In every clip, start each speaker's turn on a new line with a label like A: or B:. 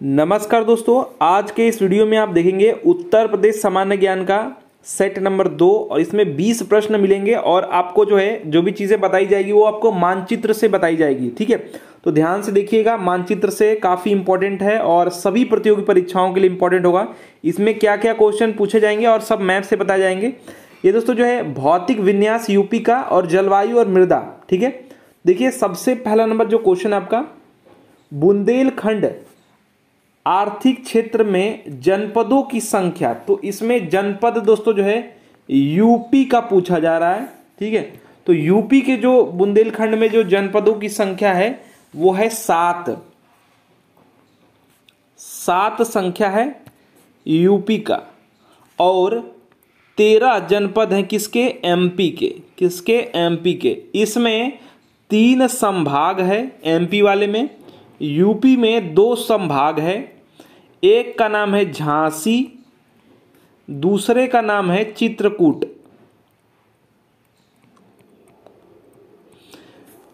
A: नमस्कार दोस्तों, आज के इस वीडियो में आप देखेंगे उत्तर प्रदेश सामान्य ज्ञान का सेट नंबर दो और इसमें 20 प्रश्न मिलेंगे और आपको जो है, जो भी चीज़ें बताई जाएगी, वो आपको मानचित्र से बताई जाएगी, ठीक है? तो ध्यान से देखिएगा, मानचित्र से काफ़ी इंपॉर्टेंट है और सभी प्रतियोगी परीक्षाओं के लिए इंपॉर्टेंट होगा। इसमें क्या क्या क्वेश्चन पूछे जाएँगे और सब मैप से बताए जाएँगे। ये दोस्तों जो है, भौतिक विन्यास यूपी का और जलवायु और मृदा, ठीक है? देखिए, सबसे पहला नंबर जो क्वेश्चन आपका, बुंदेलखंड आर्थिक क्षेत्र में जनपदों की संख्या तो इसमें जनपद दोस्तों जो है यूपी का पूछा जा रहा है, ठीक है? तो यूपी के जो बुंदेलखंड में जो जनपदों की संख्या है, वो है सात। सात संख्या है यूपी का, और तेरह जनपद हैं किसके? एमपी के। किसके? एमपी के। इसमें तीन संभाग है एमपी वाले में यूपी में दो संभाग है एक का नाम है झांसी, दूसरे का नाम है चित्रकूट।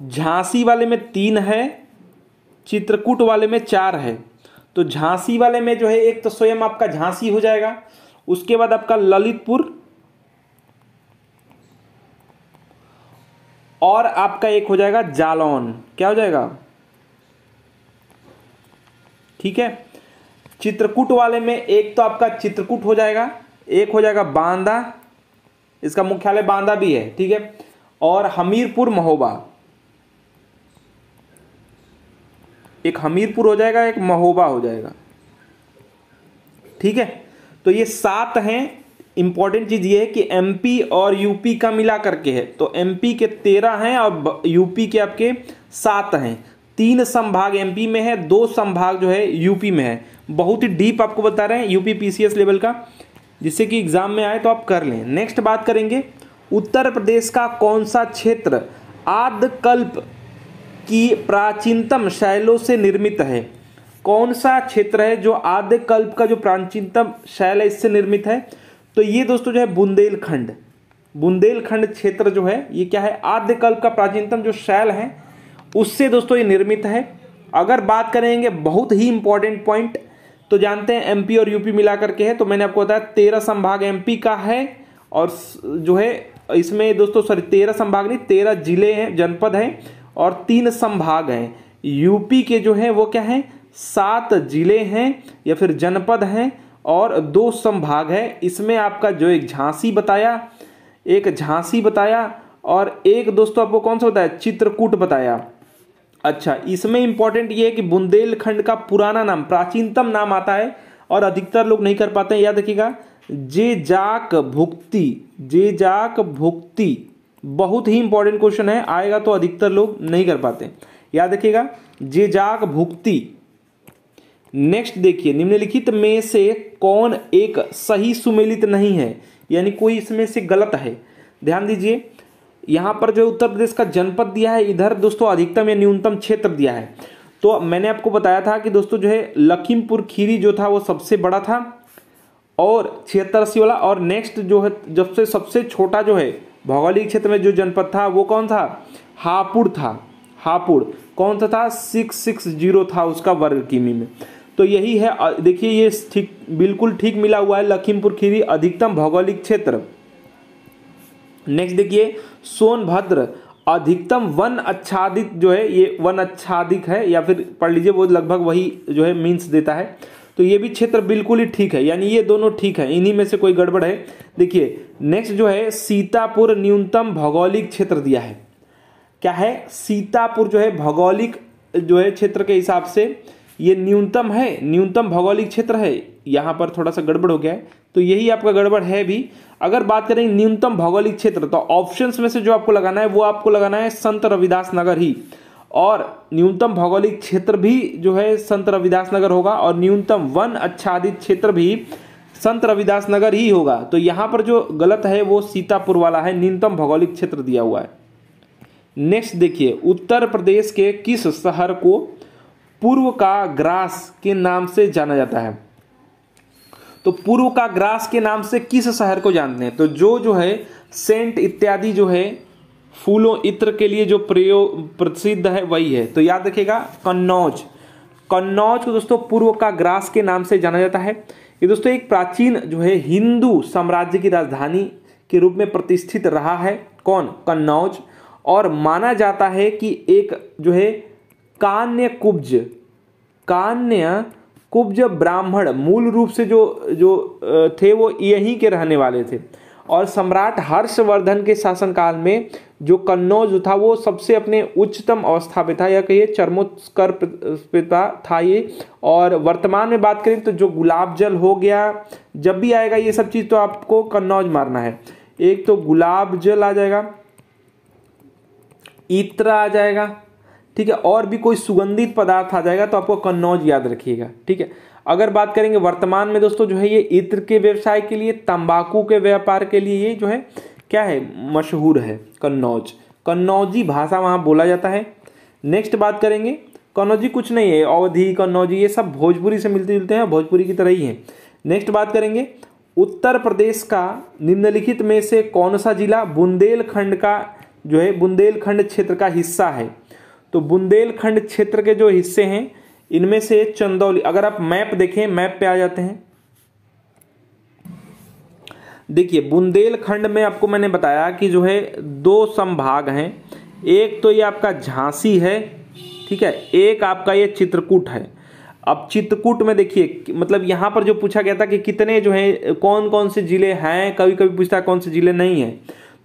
A: झांसी वाले में तीन है, चित्रकूट वाले में चार है। तो झांसी वाले में जो है, एक तो स्वयं आपका झांसी हो जाएगा, उसके बाद आपका ललितपुर, और आपका एक हो जाएगा जालौन। क्या हो जाएगा? ठीक है? चित्रकूट वाले में एक तो आपका चित्रकूट हो जाएगा, एक हो जाएगा बांदा, इसका मुख्यालय बांदा भी है, ठीक है? और हमीरपुर महोबा। एक हमीरपुर हो जाएगा, एक महोबा हो जाएगा। ठीक है? तो ये सात हैं। इंपॉर्टेंट चीज़ ये है कि एमपी और यूपी का मिला करके है। तो एमपी के तेरह हैं और यूपी के आपके सात हैं। तीन संभाग एमपी में है, दो संभाग जो है यूपी में है। बहुत ही डीप आपको बता रहे हैं यूपी पीसीएस लेवल का, जिससे कि एग्ज़ाम में आए तो आप कर लें। नेक्स्ट बात करेंगे, उत्तर प्रदेश का कौन सा क्षेत्र आदकल्प की प्राचीनतम शैलों से निर्मित है? कौन सा क्षेत्र है जो आद्यकल्प का जो प्राचीनतम शैल है, इससे निर्मित है? तो ये दोस्तों जो है बुंदेलखंड। बुंदेलखंड क्षेत्र जो है, ये क्या है? आद्यकल्प का प्राचीनतम जो शैल है, उससे दोस्तों ये निर्मित है। अगर बात करेंगे, बहुत ही इंपॉर्टेंट पॉइंट तो जानते हैं एमपी और यूपी मिला करके है तो मैंने आपको बताया तेरह संभाग एमपी का है, और जो है, इसमें दोस्तों सॉरी तेरह संभाग नहीं, तेरह ज़िले हैं, जनपद हैं, और तीन संभाग हैं। यूपी के जो है, वो क्या है? सात ज़िले हैं, या फिर जनपद हैं, और दो संभाग है। इसमें आपका जो एक झांसी बताया, एक झांसी बताया, और एक दोस्तों आपको कौन सा बताया? चित्रकूट बताया। अच्छा इसमें इंपॉर्टेंट ये है कि बुंदेलखंड का पुराना नाम, प्राचीनतम नाम आता है और अधिकतर लोग नहीं कर पाते हैं, याद रखिएगा। जे जाक भुक्ति, जे जाक भुक्ति, बहुत ही इंपॉर्टेंट क्वेश्चन है, आएगा तो अधिकतर लोग नहीं कर पाते याद रखिएगा, जे जाक भुक्ति। नेक्स्ट देखिए, निम्नलिखित में से कौन एक सही सुमेलित नहीं है? यानी कोई इसमें से गलत है। ध्यान दीजिए यहाँ पर जो उत्तर प्रदेश का जनपद दिया है, इधर दोस्तों अधिकतम या न्यूनतम क्षेत्र दिया है। तो मैंने आपको बताया था कि दोस्तों जो है, लखीमपुर खीरी जो था, वो सबसे बड़ा था और छिहत्तर अस्सी वाला और नेक्स्ट जो है जब से सबसे छोटा जो है, भौगोलिक क्षेत्र में जो जनपद था, वो कौन था? हापुड़ था। हापुड़। कौन सा था? सिक्स सिक्स ज़ीरो था उसका वर्ग किमी में। तो यही है देखिए ये ठीक, बिल्कुल ठीक मिला हुआ है लखीमपुर खीरी अधिकतम भौगोलिक क्षेत्र। नेक्स्ट देखिए, सोनभद्र, अधिकतम वन आच्छादित जो है, ये वन आच्छादित है, या फिर पढ़ लीजिए, वो लगभग वही जो है मीन्स देता है। तो ये भी क्षेत्र बिल्कुल ही ठीक है, यानी ये दोनों ठीक है, इन्हीं में से कोई गड़बड़ है। देखिए नेक्स्ट जो है, सीतापुर न्यूनतम भौगोलिक क्षेत्र दिया है। क्या है? सीतापुर जो है, भौगोलिक जो है क्षेत्र के हिसाब से ये न्यूनतम है, न्यूनतम भौगोलिक क्षेत्र है। यहाँ पर थोड़ा सा गड़बड़ हो गया है तो यही आपका गड़बड़ है भी। अगर बात करें न्यूनतम भौगोलिक क्षेत्र तो ऑप्शंस में से जो आपको लगाना है, वो आपको लगाना है संत रविदास नगर ही। और न्यूनतम भौगोलिक क्षेत्र भी जो है संत रविदास नगर होगा और न्यूनतम वन आच्छादित क्षेत्र भी संत रविदास नगर ही होगा। तो यहाँ पर जो गलत है, वो सीतापुर वाला है, न्यूनतम भौगोलिक क्षेत्र दिया हुआ है। नेक्स्ट देखिए, उत्तर प्रदेश के किस शहर को पूर्व का ग्रास के नाम से जाना जाता है? तो पूर्व का ग्रास के नाम से किस शहर को जानते हैं? तो जो जो है, सेंट इत्यादि जो है, फूलों, इत्र के लिए जो प्रयोग प्रसिद्ध है, वही है। तो याद रखिएगा, कन्नौज। कन्नौज को दोस्तों, पूर्व का ग्रास के नाम से जाना जाता है। ये दोस्तों, एक प्राचीन जो है, हिंदू साम्राज्य की राजधानी के रूप में प्रतिष्ठित रहा है। कौन? कन्नौज। और माना जाता है कि एक जो है कान्य कुब्ज कान्य कुब्ज ब्राह्मण मूल रूप से जो जो थे, वो यहीं के रहने वाले थे। और सम्राट हर्षवर्धन के शासनकाल में जो कन्नौज था, वो सबसे अपने उच्चतम अवस्था पे था। या कहिए चरमोत्कर पिता था ये। और वर्तमान में बात करें तो जो गुलाब जल हो गया, जब भी आएगा ये सब चीज़ तो आपको कन्नौज मारना है। एक तो गुलाब जल आ जाएगा इत्र आ जाएगा ठीक है, और भी कोई सुगंधित पदार्थ आ जाएगा तो आपको कन्नौज याद रखिएगा, ठीक है। अगर बात करेंगे वर्तमान में दोस्तों जो है ये इत्र के व्यवसाय के लिए, तंबाकू के व्यापार के लिए ये जो है, क्या है, मशहूर है कन्नौज। कन्नौजी भाषा वहाँ बोला जाता है। नेक्स्ट बात करेंगे, कन्नौजी कुछ नहीं है, अवधि, कन्नौजी, ये सब भोजपुरी से मिलते जुलते हैं, भोजपुरी की तरह ही है। नेक्स्ट बात करेंगे, उत्तर प्रदेश का निम्नलिखित में से कौन सा जिला बुंदेलखंड का जो है, बुंदेलखंड क्षेत्र का हिस्सा है? तो बुंदेलखंड क्षेत्र के जो हिस्से हैं, इनमें से चंदौली, अगर आप मैप देखें, मैप पे आ जाते हैं। देखिए, बुंदेलखंड में आपको मैंने बताया कि जो है, दो संभाग हैं। एक तो ये आपका झांसी है, ठीक है, एक आपका ये चित्रकूट है। अब चित्रकूट में देखिए मतलब यहाँ पर जो पूछा गया था कि कितने जो है कौन कौन से ज़िले हैं कभी कभी पूछता है कौन से ज़िले नहीं है।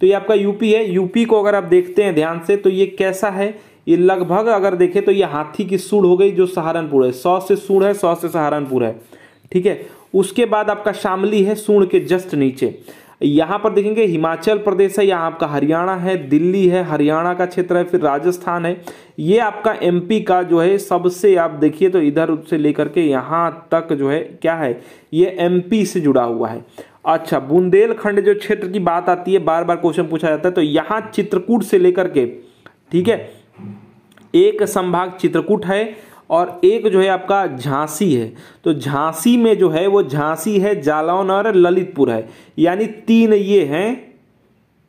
A: तो ये आपका यूपी है, यूपी को अगर आप देखते हैं ध्यान से तो ये कैसा है? ये लगभग अगर देखें तो ये हाथी की सूढ़ हो गई जो सहारनपुर है। सौ से सूढ़ है, सौ से सहारनपुर है। ठीक है? उसके बाद आपका शामली है सूढ़ के जस्ट नीचे। यहाँ पर देखेंगे हिमाचल प्रदेश है, यहाँ आपका हरियाणा है, दिल्ली है, हरियाणा का क्षेत्र है, फिर राजस्थान है। ये आपका एमपी का जो है, सबसे आप देखिए तो इधर से लेकर के यहाँ तक जो है, क्या है? ये एमपी से जुड़ा हुआ है। अच्छा बुंदेलखंड जो क्षेत्र की बात आती है, बार बार क्वेश्चन पूछा जाता है तो यहाँ चित्रकूट से लेकर के, ठीक है? एक संभाग चित्रकूट है और एक जो है आपका झांसी है। तो झांसी में जो है वो झांसी है, जालौन और ललितपुर है। यानी तीन ये हैं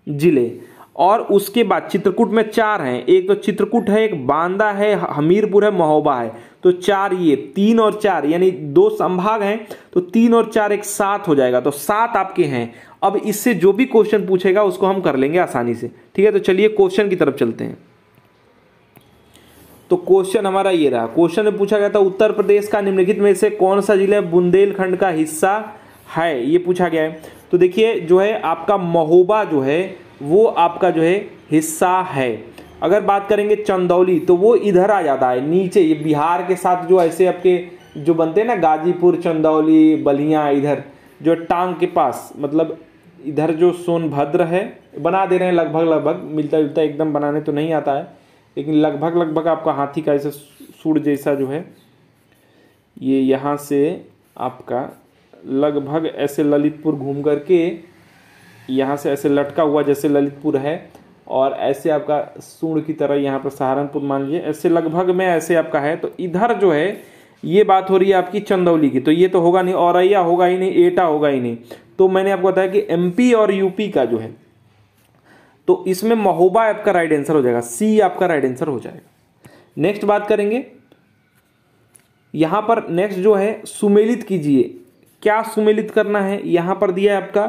A: ज़िले। और उसके बाद चित्रकूट में चार हैं। एक तो चित्रकूट है, एक बांदा है, हमीरपुर है, महोबा है। तो चार ये, तीन और चार, यानी दो संभाग हैं। तो तीन और चार एक सात हो जाएगा। तो सात आपके हैं। अब इससे जो भी क्वेश्चन पूछेगा, उसको हम कर लेंगे आसानी से। ठीक है तो चलिए क्वेश्चन की तरफ़ चलते हैं। तो क्वेश्चन हमारा ये रहा। क्वेश्चन में पूछा गया था, उत्तर प्रदेश का निम्नलिखित में से कौन सा जिला बुंदेलखंड का हिस्सा है? ये पूछा गया है। तो देखिए, जो है आपका महोबा जो है, वो आपका जो है हिस्सा है। अगर बात करेंगे चंदौली तो वो इधर आ जाता है, नीचे। ये बिहार के साथ जो ऐसे आपके जो बनते हैं ना, गाजीपुर, चंदौली, बलिया, इधर, जो टांग के पास मतलब इधर जो सोनभद्र है, बना दे रहे हैं लगभग लगभग मिलता जुलता एकदम बनाने तो नहीं आता है। लेकिन लगभग लगभग आपका हाथी का ऐसे सूर जैसा जो है, ये यहाँ से आपका लगभग ऐसे ललितपुर घूम करके यहाँ से ऐसे लटका हुआ जैसे ललितपुर है और ऐसे आपका सूर्ण की तरह यहाँ पर सहारनपुर मान लीजिए, ऐसे लगभग में ऐसे आपका है। तो इधर जो है, ये बात हो रही है आपकी चंदौली की। तो ये तो होगा नहीं, औरैया होगा ही नहीं, एटा होगा ही नहीं। तो मैंने आपको बताया कि एमपी और यूपी का जो है तो इसमें महोबा आपका राइट आंसर हो जाएगा सी आपका राइट आंसर हो जाएगा। नेक्स्ट बात करेंगे। यहाँ पर नेक्स्ट जो है सुमेलित कीजिए। क्या सुमेलित करना है? यहाँ पर दिया है आपका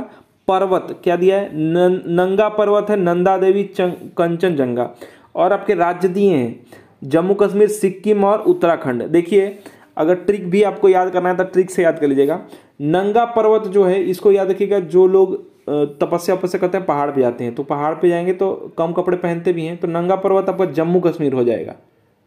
A: पर्वत। क्या दिया है? न, नंगा पर्वत है नंदा देवी कंचनजंगा और आपके राज्य दिए हैं जम्मू कश्मीर सिक्किम और उत्तराखंड। देखिए अगर ट्रिक भी आपको याद करना है तो ट्रिक से याद कर लीजिएगा। नंगा पर्वत जो है इसको याद रखिएगा जो लोग तपस्या वपस्या करते हैं, पहाड़ पे जाते हैं। तो पहाड़ पे जाएँगे तो कम कपड़े पहनते भी हैं तो नंगा पर्वत आपका जम्मू कश्मीर हो जाएगा।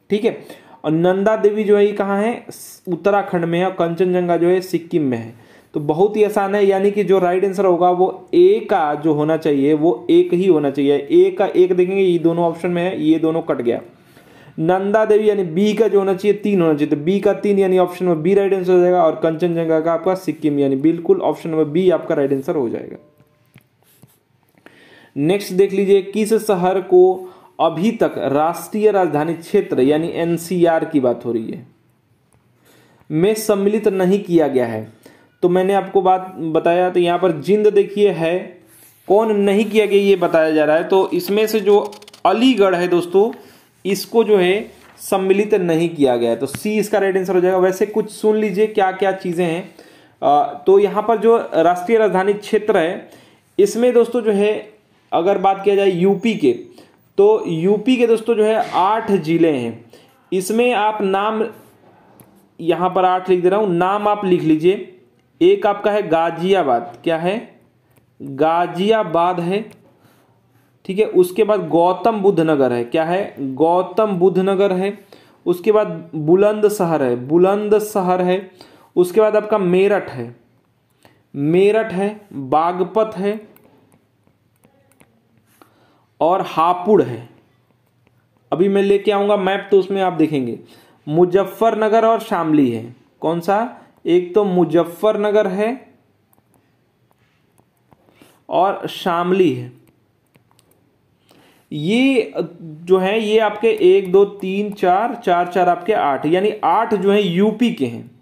A: ठीक है? और नंदा देवी जो है, ये कहाँ है? उत्तराखंड में है और कंचनजंगा जो है, सिक्किम में है। तो बहुत ही आसान है, यानी कि जो राइट आंसर होगा, वो ए का जो होना चाहिए, वो एक ही होना चाहिए। ए का एक देखेंगे, ये दोनों ऑप्शन में है, ये दोनों कट गया। नंदा देवी यानी बी का जो होना चाहिए, तीन होना चाहिए। तो बी का तीन यानी ऑप्शन में बी राइट आंसर हो जाएगा और कंचनजंगा का आपका सिक्किम यानी बिल्कुल ऑप्शन नंबर बी आपका राइट आंसर हो जाएगा। नेक्स्ट देख लीजिए, किस शहर को अभी तक राष्ट्रीय राजधानी क्षेत्र यानी एनसीआर की बात हो रही है? में सम्मिलित नहीं किया गया है। तो मैंने आपको बात बताया तो यहाँ पर जिंद देखिए है। कौन नहीं किया गया ये बताया जा रहा है। तो इसमें से जो अलीगढ़ है दोस्तों, इसको जो है सम्मिलित नहीं किया गया है। तो सी इसका राइट आंसर हो जाएगा। वैसे कुछ सुन लीजिए क्या क्या चीज़ें हैं। तो यहाँ पर जो राष्ट्रीय राजधानी क्षेत्र है, इसमें दोस्तों जो है अगर बात किया जाए यूपी के तो यूपी के दोस्तों जो है आठ ज़िले हैं। इसमें आप नाम यहाँ पर आठ लिख दे रहा हूँ। नाम आप लिख लीजिए। एक आपका है गाजियाबाद। क्या है? गाजियाबाद है। ठीक है, उसके बाद गौतम बुद्ध नगर है। क्या है? गौतम बुद्ध नगर है। उसके बाद बुलंद शहर है। बुलंद शहर है। उसके बाद आपका मेरठ है। मेरठ है, बागपत है और हापुड़ है। अभी मैं लेके आऊँगा मैप तो उसमें आप देखेंगे। मुजफ्फरनगर और शामली है। कौन सा? एक तो मुजफ्फरनगर है और शामली है। ये जो है, ये आपके एक, दो, तीन, चार चार चार आपके आठ, यानी आठ जो है यूपी के हैं।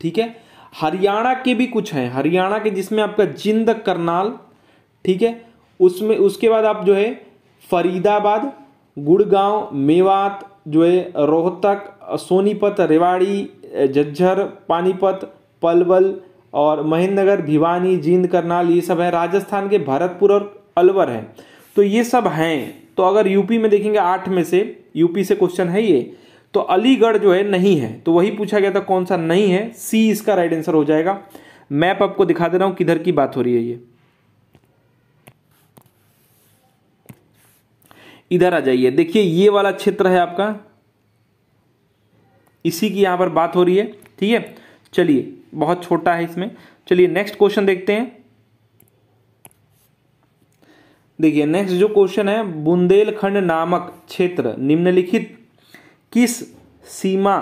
A: ठीक है? हरियाणा के भी कुछ हैं। हरियाणा के जिसमें आपका जिंद करनाल, ठीक है? उसमें, उसके बाद आप जो है, फरीदाबाद, गुड़गांव, मेवात, जो है, रोहतक, सोनीपत, रेवाड़ी, झज्जर, पानीपत, पलवल और महेंद्रनगर, भिवानी, जींद, करनाल, ये सब है। राजस्थान के भरतपुर और अलवर है। तो ये सब हैं। तो अगर यूपी में देखेंगे आठ में से, यूपी से क्वेश्चन है ये तो अलीगढ़ जो है, नहीं है। तो वही पूछा गया था कौन सा नहीं है सी इसका राइट आंसर हो जाएगा। मैप आपको दिखा दे रहा हूँ किधर की बात हो रही है ये। इधर आ जाइए। देखिए, ये वाला क्षेत्र है आपका। इसी की यहाँ पर बात हो रही है, ठीक है? चलिए, बहुत छोटा है इसमें। चलिए नेक्स्ट क्वेश्चन देखते हैं। देखिए नेक्स्ट जो क्वेश्चन है, बुंदेलखंड नामक क्षेत्र, निम्नलिखित किस सीमा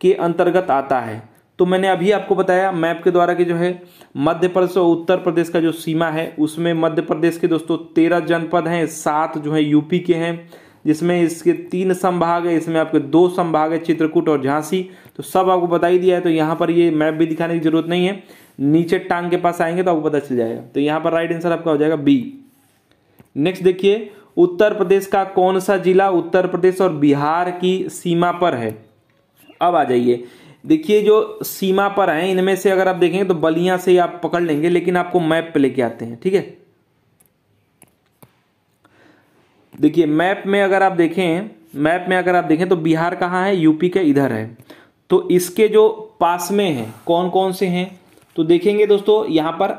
A: के अंतर्गत आता है? तो मैंने अभी आपको बताया, मैप के द्वारा कि जो है, मध्य प्रदेश और उत्तर प्रदेश का जो सीमा है, उसमें मध्य प्रदेश के दोस्तों तेरह जनपद हैं, सात जो है यूपी के हैं, जिसमें इसके तीन संभाग है, इसमें आपके दो संभाग है, चित्रकूट और झांसी। तो सब आपको बता ही दिया है तो यहाँ पर ये मैप भी दिखाने की ज़रूरत नहीं है। नीचे टांग के पास आएँगे तो आपको पता चल जाएगा। तो यहाँ पर राइट आंसर आपका हो जाएगा बी नेक्स्ट देखिए, उत्तर प्रदेश का कौन सा जिला उत्तर प्रदेश और बिहार की सीमा पर है? अब आ जाइए। देखिए, जो सीमा पर है, इनमें से अगर आप देखेंगे तो बलिया से आप पकड़ लेंगे, लेकिन आपको मैप पे लेके आते हैं, ठीक है? देखिए, मैप में अगर आप देखें, मैप में अगर आप देखें तो बिहार कहाँ है, यूपी के इधर है। तो इसके जो पास में है कौन कौन से हैं? तो देखेंगे दोस्तों, यहाँ पर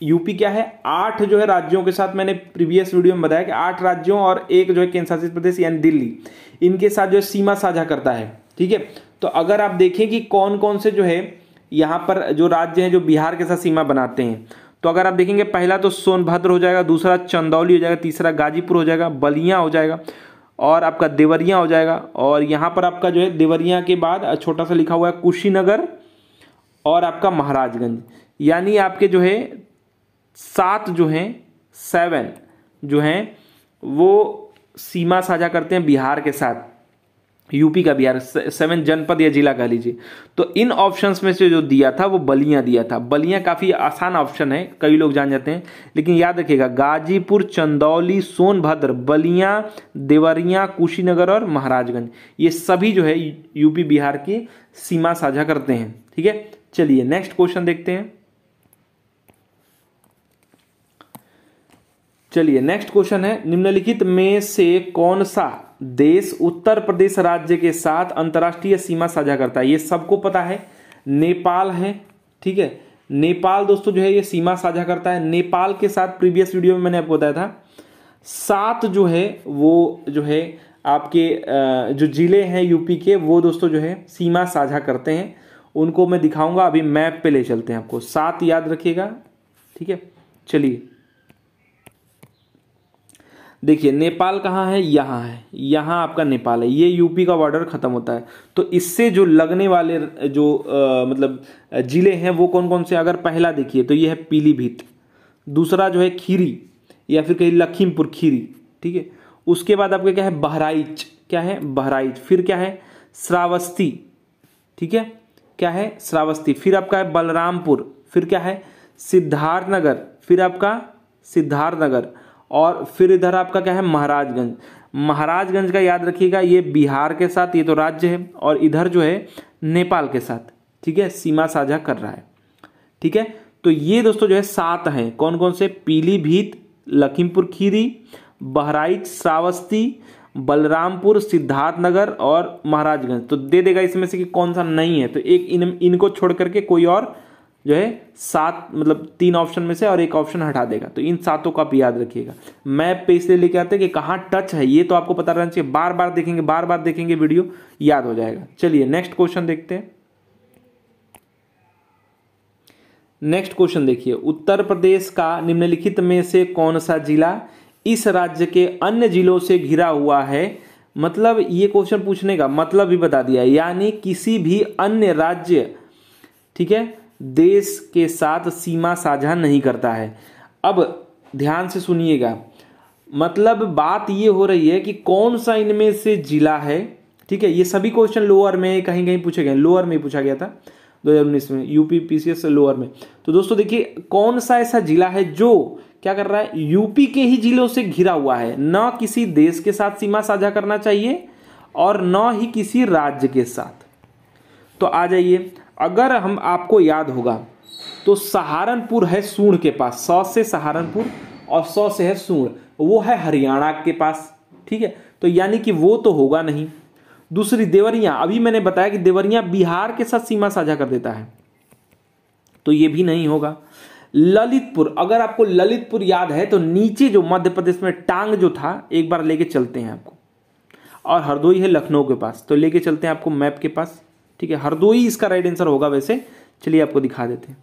A: यूपी क्या है? आठ जो है राज्यों के साथ मैंने प्रीवियस वीडियो में बताया कि आठ राज्यों और एक जो है केंद्र शासित प्रदेश यानी दिल्ली। इनके साथ जो है सीमा साझा करता है, ठीक है? तो अगर आप देखें कि कौन कौन से जो है, यहाँ पर जो राज्य हैं, जो बिहार के साथ सीमा बनाते हैं तो अगर आप देखेंगे, पहला तो सोनभद्र हो जाएगा, दूसरा चंदौली हो जाएगा, तीसरा गाजीपुर हो जाएगा, बलिया हो जाएगा, और आपका देवरिया हो जाएगा, और यहाँ पर आपका जो है, देवरिया के बाद छोटा सा लिखा हुआ है कुशीनगर और आपका महाराजगंज। यानी आपके जो है, सात जो हैं, सेवन जो हैं, वो सीमा साझा करते हैं बिहार के साथ। यूपी का बिहार सेवन जनपद या जिला कह लीजिए। तो इन ऑप्शंस में से जो दिया था, वो बलिया दिया था। बलिया काफ़ी आसान ऑप्शन है, कई लोग जान जाते हैं। लेकिन याद रखिएगा, गाजीपुर, चंदौली, सोनभद्र, बलिया, देवरिया, कुशीनगर और महाराजगंज, ये सभी जो है यूपी, बिहार की सीमा साझा करते हैं। ठीक है? चलिए नेक्स्ट क्वेश्चन देखते हैं। चलिए नेक्स्ट क्वेश्चन है, निम्नलिखित में से कौन सा देश उत्तर प्रदेश राज्य के साथ अंतर्राष्ट्रीय सीमा साझा करता है? ये सबको पता है। नेपाल है, ठीक है? नेपाल दोस्तों जो है, ये सीमा साझा करता है। नेपाल के साथ प्रीवियस वीडियो में मैंने आपको बताया था। सात जो है, वो जो है, आपके जो ज़िले हैं यूपी के, वो दोस्तों जो है, सीमा साझा करते हैं। उनको मैं दिखाऊँगा, अभी मैप पे ले चलते हैं आपको। सात याद रखिएगा, ठीक है? चलिए। देखिए नेपाल कहाँ है? यहाँ है। यहाँ आपका नेपाल है। ये यूपी का बॉर्डर खत्म होता है। तो इससे जो लगने वाले जो आ, मतलब ज़िले हैं वो कौन कौन से? अगर पहला देखिए तो ये है पीलीभीत। दूसरा जो है खीरी या फिर कहीं लखीमपुर खीरी ठीक है? उसके बाद आपका क्या है? बहराइच। क्या है? बहराइच। फिर क्या है? श्रावस्ती ठीक है? क्या है? श्रावस्ती। फिर आपका है बलरामपुर। फिर क्या है? सिद्धार्थनगर। फिर आपका सिद्धार्थनगर। और फिर इधर आपका क्या है? महाराजगंज। महाराजगंज का याद रखिएगा, ये बिहार के साथ, ये तो राज्य है, और इधर जो है, नेपाल के साथ। ठीक है? सीमा साझा कर रहा है। ठीक है? तो ये दोस्तों जो है, सात हैं। कौन कौन से? पीलीभीत, लखीमपुर खीरी, बहराइच श्रावस्ती बलरामपुर, सिद्धार्थनगर और महाराजगंज। तो दे देगा इसमें से कि कौन सा नहीं है। तो एक इन, इनको छोड़ करके कोई और जो है, सात मतलब तीन ऑप्शन में से और एक ऑप्शन हटा देगा। तो इन सातों का आप याद रखिएगा। मैप पे इसलिए लेके आते हैं कि कहाँ टच है, ये तो आपको पता रहना चाहिए। बार बार देखेंगे बार बार देखेंगे वीडियो याद हो जाएगा। चलिए नेक्स्ट क्वेश्चन देखते हैं। नेक्स्ट क्वेश्चन देखिए। उत्तर प्रदेश का निम्नलिखित में से कौन सा जिला इस राज्य के अन्य जिलों से घिरा हुआ है? मतलब ये क्वेश्चन पूछने का मतलब भी बता दिया। यानी किसी भी अन्य राज्य, ठीक है? देश के साथ सीमा साझा नहीं करता है। अब ध्यान से सुनिएगा। मतलब बात ये हो रही है कि कौन सा इनमें से जिला है? ठीक है, ये सभी क्वेश्चन लोअर में कहीं कहीं पूछे गए। लोअर में पूछा गया था 2019 में यूपी पीसीएस लोअर में। तो दोस्तों देखिए, कौन सा ऐसा जिला है जो क्या कर रहा है? यूपी के ही जिलों से घिरा हुआ है। न किसी देश के साथ सीमा साझा करना चाहिए और न ही किसी राज्य के साथ। तो आ जाइए अगर हम आपको याद होगा तो सहारनपुर है सूढ़ के पास, सौ से सहारनपुर और सौ से है सूण। वो है हरियाणा के पास, ठीक है? तो यानी कि वो तो होगा नहीं। दूसरी, देवरिया। अभी मैंने बताया कि देवरिया बिहार के साथ सीमा साझा कर देता है। तो ये भी नहीं होगा। ललितपुर, अगर आपको ललितपुर याद है तो नीचे जो मध्य प्रदेश में टांग जो था, एक बार लेके चलते हैं आपको। और हरदोई है लखनऊ के पास तो लेके चलते हैं आपको मैप के पास। ठीक है हरदोई इसका राइट आंसर होगा वैसे। चलिए आपको दिखा देते हैं।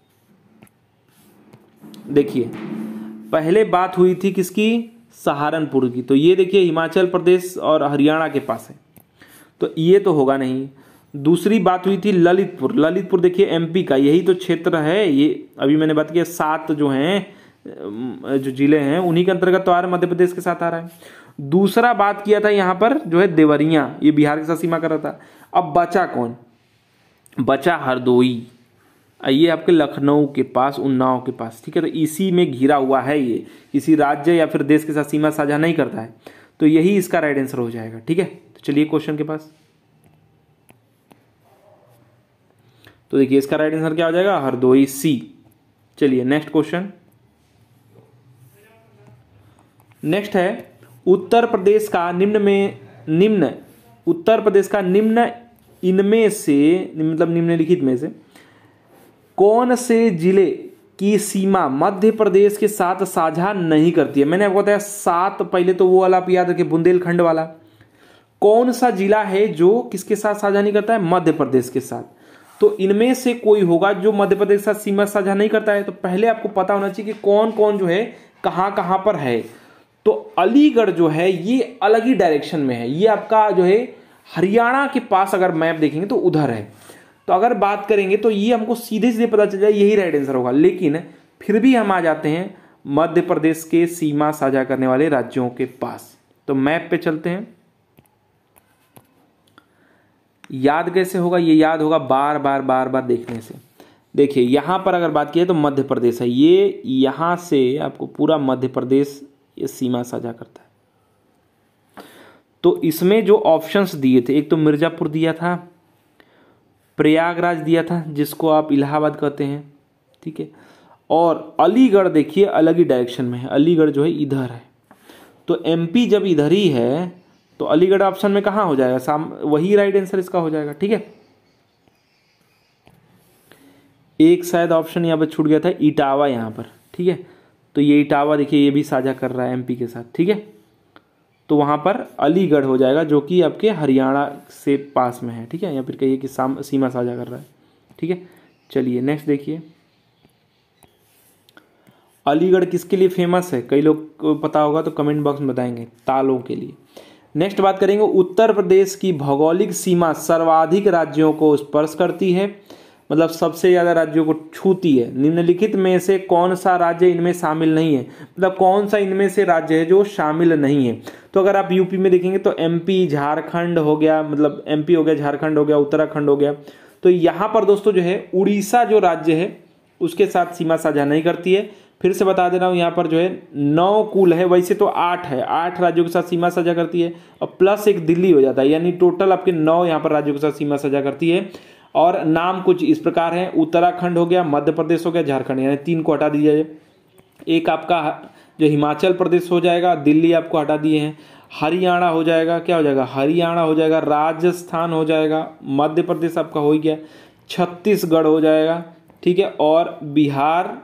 A: देखिए, पहले बात हुई थी किसकी? सहारनपुर की। तो ये देखिए, हिमाचल प्रदेश और हरियाणा के पास है। तो ये तो होगा नहीं। दूसरी बात हुई थी ललितपुर। ललितपुर देखिए एमपी का। यही तो क्षेत्र है। ये अभी मैंने बात किया, सात जो हैं जो ज़िले हैं, उन्हीं के अंतर्गत तो आ रहा मध्य प्रदेश के साथ आ रहा है। दूसरा बात किया था यहाँ पर, जो है देवरिया। ये बिहार के साथ सीमा कर रहा था। अब बचा कौन? बचा हरदोई ये आपके लखनऊ के पास, उन्नाव के पास। ठीक है तो इसी में घिरा हुआ है ये। किसी राज्य या फिर देश के साथ सीमा साझा नहीं करता है। तो यही इसका राइट आंसर हो जाएगा। ठीक है तो चलिए क्वेश्चन के पास। तो देखिए, इसका राइट आंसर क्या हो जाएगा? हरदोई सी। चलिए नेक्स्ट क्वेश्चन नेक्स्ट है, उत्तर प्रदेश का निम्न में, निम्न। उत्तर प्रदेश का निम्न इनमें से मतलब निम्नलिखित में से, कौन से ज़िले की सीमा मध्य प्रदेश के साथ साझा नहीं करती है? मैंने आपको बताया, सात, पहले तो वो वाला आप याद रखिए, बुंदेलखंड वाला। कौन सा जिला है जो किसके साथ साझा नहीं करता है? मध्य प्रदेश के साथ। तो इनमें से कोई होगा जो मध्य प्रदेश के साथ सीमा साझा नहीं करता है? तो पहले आपको पता होना चाहिए कि कौन कौन जो है कहाँ कहाँ पर है। तो अलीगढ़ जो है, ये अलग ही डायरेक्शन में है। ये आपका जो है हरियाणा के पास अगर मैप देखेंगे तो उधर है। तो अगर बात करेंगे तो ये हमको सीधे सीधे पता चल जाए, यही राइट आंसर होगा। लेकिन फिर भी हम आ जाते हैं मध्य प्रदेश के सीमा साझा करने वाले राज्यों के पास। तो मैप पे चलते हैं। याद कैसे होगा? ये याद होगा बार बार बार बार देखने से। देखिए, यहाँ पर अगर बात की जाए तो मध्य प्रदेश है। ये यहाँ से आपको पूरा मध्य प्रदेश ये सीमा साझा करता है। तो इसमें जो ऑप्शंस दिए थे, एक तो मिर्ज़ापुर दिया था, प्रयागराज दिया था, जिसको आप इलाहाबाद कहते हैं, ठीक है? और अलीगढ़ देखिए, अलग ही डायरेक्शन में है। अलीगढ़ जो है, इधर है। तो एमपी जब इधर ही है तो अलीगढ़ ऑप्शन में कहाँ हो जाएगा? साम, वही राइट आंसर इसका हो जाएगा, ठीक है? एक शायद ऑप्शन यहाँ पर छूट गया था, इटावा यहाँ पर, ठीक है? तो ये इटावा देखिए, ये भी साझा कर रहा है एमपी के साथ, ठीक है? तो वहाँ पर अलीगढ़ हो जाएगा, जो कि आपके हरियाणा से पास में है, ठीक है? या फिर कहिए कि साम, सीमा साझा कर रहा है, ठीक है? चलिए नेक्स्ट देखिए। अलीगढ़ किसके लिए फ़ेमस है? कई लोग को पता होगा तो कमेंट बॉक्स में बताएँगे, तालों के लिए। नेक्स्ट बात करेंगे, उत्तर प्रदेश की भौगोलिक सीमा सर्वाधिक राज्यों को स्पर्श करती है। मतलब सबसे ज़्यादा राज्यों को छूती है। निम्नलिखित में से कौन सा राज्य इनमें शामिल नहीं है? मतलब कौन सा इनमें से राज्य है जो शामिल नहीं है? तो अगर आप यूपी में देखेंगे तो एमपी, झारखंड हो गया मतलब एमपी हो गया, झारखंड हो गया, उत्तराखंड हो गया। तो यहाँ पर दोस्तों जो है, उड़ीसा जो राज्य है, उसके साथ सीमा साझा नहीं करती है। फिर से बता दे रहा हूँ, यहाँ पर जो है, नौ कुल है, वैसे तो आठ है। आठ राज्यों के साथ सीमा साझा करती है और प्लस एक दिल्ली हो जाता है। यानी टोटल आपके नौ यहाँ पर राज्यों के साथ सीमा साझा करती है। और नाम कुछ इस प्रकार है। उत्तराखंड हो गया, मध्य प्रदेश हो गया, झारखंड। यानी तीन को हटा दीजिए एक आपका जो हिमाचल प्रदेश हो जाएगा, दिल्ली आपको हटा दिए हैं। हरियाणा हो जाएगा, क्या हो जाएगा? हरियाणा हो जाएगा, राजस्थान हो जाएगा, मध्य प्रदेश आपका हो ही गया। छत्तीसगढ़ हो जाएगा, ठीक है? और बिहार,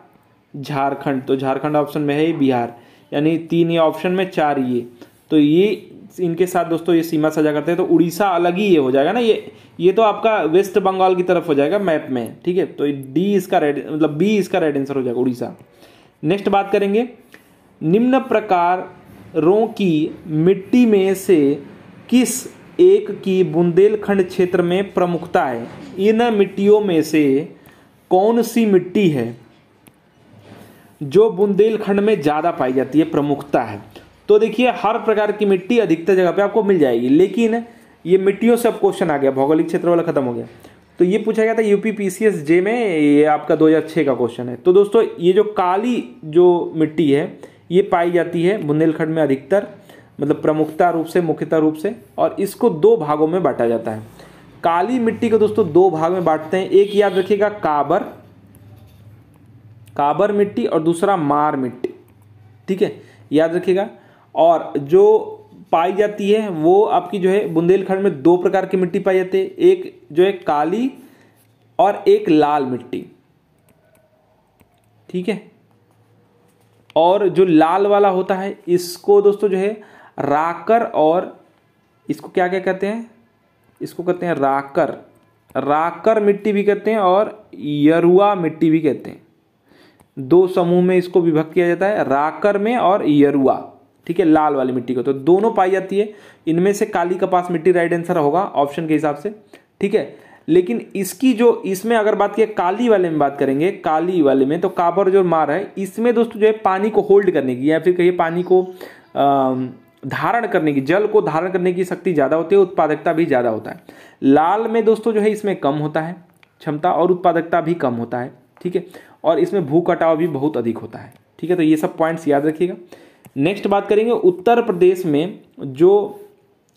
A: झारखंड। तो झारखंड ऑप्शन में है ही बिहार। यानी तीन ये ऑप्शन में चार ये। तो ये इनके साथ दोस्तों ये सीमा सजा करते हैं तो उड़ीसा अलग ही ये हो जाएगा ना, ये ये तो आपका वेस्ट बंगाल की तरफ़ हो जाएगा मैप में, ठीक है? तो डी इसका रेड मतलब बी इसका रेड आंसर हो जाएगा, उड़ीसा। नेक्स्ट बात करेंगे। निम्न प्रकार प्रकारों की मिट्टी में से किस एक की बुंदेलखंड क्षेत्र में प्रमुखता है? इन मिट्टियों में से कौन सी मिट्टी है जो बुंदेलखंड में ज़्यादा पाई जाती है, प्रमुखता है? तो देखिए, हर प्रकार की मिट्टी अधिकतर जगह पे आपको मिल जाएगी, लेकिन ये मिट्टियों से अब क्वेश्चन आ गया, भौगोलिक क्षेत्र वाला खत्म हो गया। तो ये पूछा गया था यूपी पीसीएस जे में, ये आपका 2006 का क्वेश्चन है। तो दोस्तों, ये जो काली जो मिट्टी है, ये पाई जाती है बुंदेलखंड में अधिकतर मतलब प्रमुखता रूप से, मुख्यता रूप से, और इसको दो भागों में बांटा जाता है। काली मिट्टी को दोस्तों दो भाग में बांटते हैं, एक याद रखिएगा, काबर काबर मिट्टी और दूसरा मार मिट्टी। ठीक है? याद रखिएगा और जो पाई जाती है, वो आपकी जो है बुंदेलखंड में दो प्रकार की मिट्टी पाई जाती है। एक जो है काली और एक लाल मिट्टी। ठीक है? और जो लाल वाला होता है, इसको दोस्तों जो है राकर और इसको क्या क्या कहते हैं? इसको कहते हैं राकर। राकर मिट्टी भी कहते हैं और यरुआ मिट्टी भी कहते हैं। दो समूह में इसको विभक्त किया जाता है, राकर में और यरुआ। ठीक है, लाल वाली मिट्टी को। तो दोनों पाई जाती है। इनमें से काली कपास मिट्टी राइट आंसर होगा ऑप्शन के हिसाब से। ठीक है? लेकिन इसकी जो, इसमें अगर बात किया काली वाले में बात करेंगे, काली वाले में तो काबर जो मार है, इसमें दोस्तों जो है पानी को होल्ड करने की, या फिर कहिए पानी को धारण करने की, जल को धारण करने की शक्ति ज़्यादा होती है, उत्पादकता भी ज़्यादा होता है। लाल में दोस्तों जो है, इसमें कम होता है क्षमता और उत्पादकता भी कम होता है। ठीक है? और इसमें भू कटाव भी बहुत अधिक होता है। ठीक है? तो ये सब पॉइंट्स याद रखिएगा। नेक्स्ट बात करेंगे उत्तर प्रदेश में जो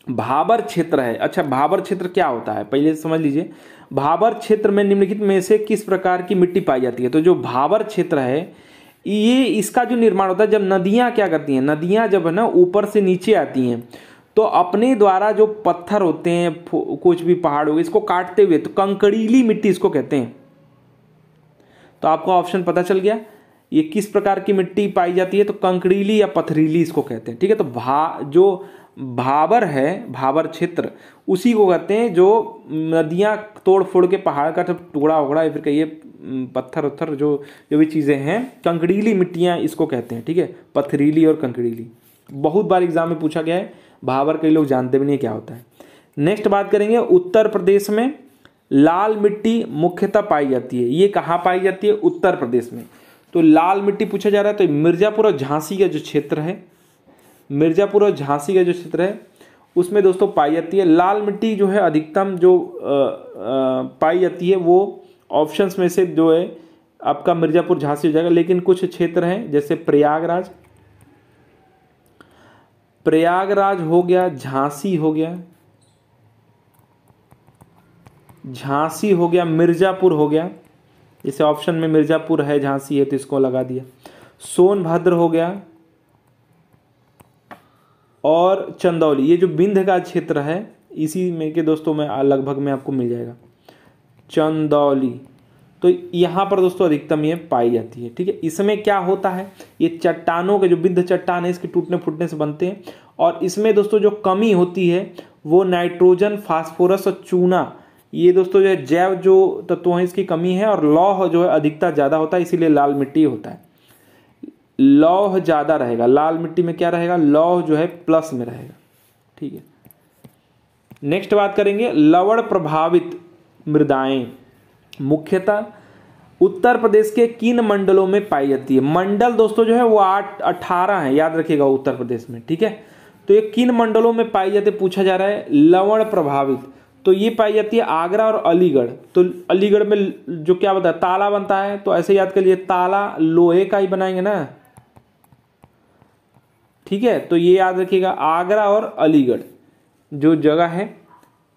A: भाबर क्षेत्र है। अच्छा भाबर क्षेत्र क्या होता है? पहले समझ लीजिए। भाबर क्षेत्र में निम्नलिखित में से किस प्रकार की मिट्टी पाई जाती है? तो जो भाबर क्षेत्र है, ये इसका जो निर्माण होता है, जब नदियाँ क्या करती हैं? नदियाँ जब है ना ऊपर से नीचे आती हैं तो अपने द्वारा जो पत्थर होते हैं कुछ भी पहाड़ हो गए, इसको काटते हुए तो कंकड़ीली मिट्टी इसको कहते हैं। तो आपको ऑप्शन पता चल गया। ये किस प्रकार की मिट्टी पाई जाती है? तो कंकड़ीली या पथरीली इसको कहते हैं, ठीक है? तो भा, जो भाबर है, भाबर क्षेत्र, उसी को कहते हैं जो नदियाँ तोड़ फोड़ के पहाड़ का जब टुकड़ा उगड़ा या फिर कहिए पत्थर उत्थर जो जो भी चीज़ें हैं, कंकड़ीली मिट्टियाँ इसको कहते हैं, ठीक है? पथरीली और कंकड़ीली। बहुत बार एग्ज़ाम में पूछा गया है, भाबर कई लोग जानते भी नहीं क्या होता है। नेक्स्ट बात करेंगे, उत्तर प्रदेश में लाल मिट्टी मुख्यतः पाई जाती है। ये कहाँ पाई जाती है? उत्तर प्रदेश में। तो लाल मिट्टी पूछा जा रहा है तो मिर्ज़ापुर और झांसी का जो क्षेत्र है, मिर्ज़ापुर और झांसी का जो क्षेत्र है, उसमें दोस्तों पाई जाती है। लाल मिट्टी जो है, अधिकतम जो पाई जाती है, वो ऑप्शंस में से जो है, आपका मिर्ज़ापुर, झांसी हो जाएगा। लेकिन कुछ क्षेत्र हैं, जैसे प्रयागराज। प्रयागराज हो गया, झांसी हो गया। झांसी हो गया, मिर्ज़ापुर हो गया। जैसे ऑप्शन में मिर्ज़ापुर है झांसी है तो इसको लगा दिया। सोनभद्र हो गया और चंदौली। ये जो बिंद का क्षेत्र है, इसी में के दोस्तों में लगभग में आपको मिल जाएगा। चंदौली। तो यहाँ पर दोस्तों अधिकतम ये पाई जाती है, ठीक है? इसमें क्या होता है? ये चट्टानों के जो बिंद चट्टान है, इसके टूटने फूटने से बनते हैं। और इसमें दोस्तों जो कमी होती है, वो नाइट्रोजन, फास्फोरस और चूना ये दोस्तों जो जैव जो तत्व है, इसकी कमी है और लौह जो है अधिकता ज़्यादा होता है, इसीलिए लाल मिट्टी होता है। लौह ज़्यादा रहेगा। लाल मिट्टी में क्या रहेगा? लौह जो है प्लस में रहेगा। ठीक है। नेक्स्ट बात करेंगे, लवण प्रभावित मृदाएँ। मुख्यतः उत्तर प्रदेश के किन मंडलों में पाई जाती है? मंडल दोस्तों जो है वो आठ, अठारह है। याद रखिएगा उत्तर प्रदेश में। ठीक है? तो ये किन मंडलों में पाई जाती पूछा जा रहा है। लवण प्रभावित। तो ये पाई जाती है आगरा और अलीगढ़। तो अलीगढ़ में जो क्या बता है? ताला बनता है। तो ऐसे याद कर लिए ताला लोहे का ही बनाएँगे ना? ठीक है तो ये याद रखिएगा, आगरा और अलीगढ़ जो जगह है,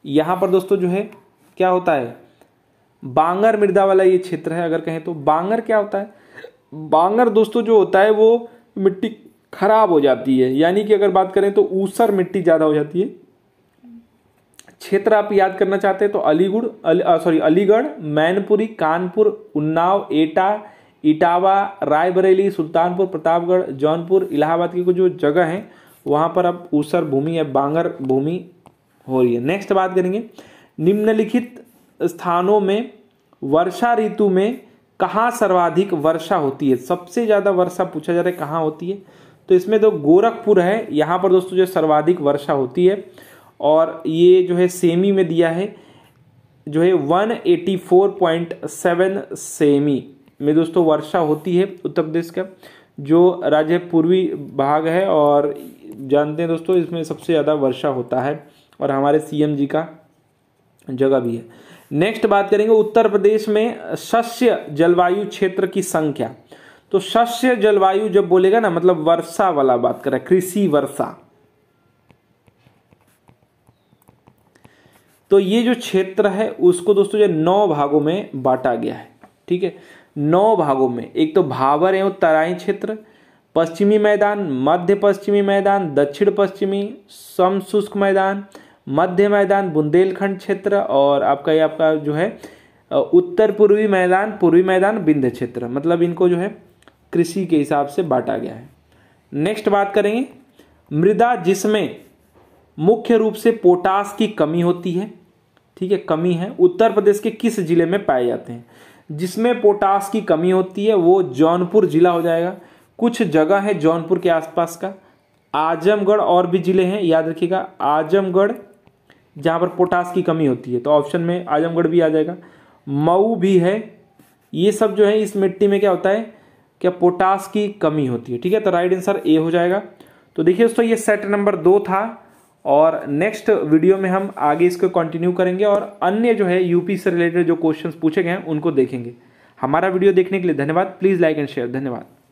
A: यहाँ पर दोस्तों जो है, क्या होता है? बांगर मृदा वाला ये क्षेत्र है, अगर कहें तो। बांगर क्या होता है? बांगर दोस्तों जो होता है, वो मिट्टी खराब हो जाती है। यानी कि अगर बात करें तो ऊसर मिट्टी ज़्यादा हो जाती है। क्षेत्र आप याद करना चाहते हैं तो अलीगढ़ अली, सॉरी अलीगढ़ मैनपुरी कानपुर उन्नाव एटा इटावा रायबरेली सुल्तानपुर प्रतापगढ़ जौनपुर इलाहाबाद की जो जगह है वहाँ पर अब ऊसर भूमि या बांगर भूमि हो रही है। नेक्स्ट बात करेंगे। निम्नलिखित स्थानों में वर्षा ऋतु में कहाँ सर्वाधिक वर्षा होती है? सबसे ज़्यादा वर्षा पूछा जा रहा है कहाँ होती है? तो इसमें तो गोरखपुर है यहाँ पर दोस्तों जो सर्वाधिक वर्षा होती है। और ये जो है सेमी में दिया है, जो है 184.7 सेमी में दोस्तों वर्षा होती है उत्तर प्रदेश का, जो राज्य पूर्वी भाग है और जानते हैं दोस्तों इसमें सबसे ज़्यादा वर्षा होता है और हमारे सीएम जी का जगह भी है। नेक्स्ट बात करेंगे उत्तर प्रदेश में शस्य जलवायु क्षेत्र की संख्या। तो शस्य जलवायु जब बोलेगा ना मतलब वर्षा वाला बात कर कृषि वर्षा। तो ये जो क्षेत्र है, उसको दोस्तों जो नौ भागों में बांटा गया है, ठीक है? नौ भागों में, एक तो भावर एवं तराई क्षेत्र, पश्चिमी मैदान, मध्य पश्चिमी मैदान, दक्षिण पश्चिमी समशुष्क मैदान, मध्य मैदान, बुंदेलखंड क्षेत्र और आपका ये आपका जो है उत्तर पूर्वी मैदान पूर्वी मैदान, बिंध्य क्षेत्र मतलब इनको जो है, कृषि के हिसाब से बांटा गया है। नेक्स्ट बात करेंगे, मृदा जिसमें मुख्य रूप से पोटास की कमी होती है ठीक है, कमी है, उत्तर प्रदेश के किस ज़िले में पाए जाते हैं? जिसमें पोटास की कमी होती है, वो जौनपुर जिला हो जाएगा। कुछ जगह है जौनपुर के आसपास का। आजमगढ़ और भी ज़िले हैं, याद रखिएगा, आजमगढ़, जहाँ पर पोटास की कमी होती है तो ऑप्शन में आजमगढ़ भी आ जाएगा। मऊ भी है, ये सब जो है, इस मिट्टी में क्या होता है क्या पोटास की कमी होती है, ठीक है तो राइट आंसर ए हो जाएगा। तो देखिए दोस्तों, ये सेट नंबर दो था और नेक्स्ट वीडियो में हम आगे इसको कंटिन्यू करेंगे और अन्य जो है यूपी से रिलेटेड जो क्वेश्चंस पूछे गए हैं, उनको देखेंगे। हमारा वीडियो देखने के लिए धन्यवाद। प्लीज़ लाइक एंड शेयर धन्यवाद।